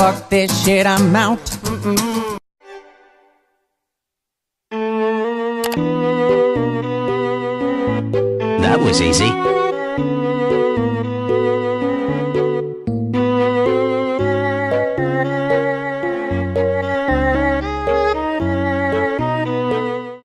Fuck this shit, I'm out. That was easy.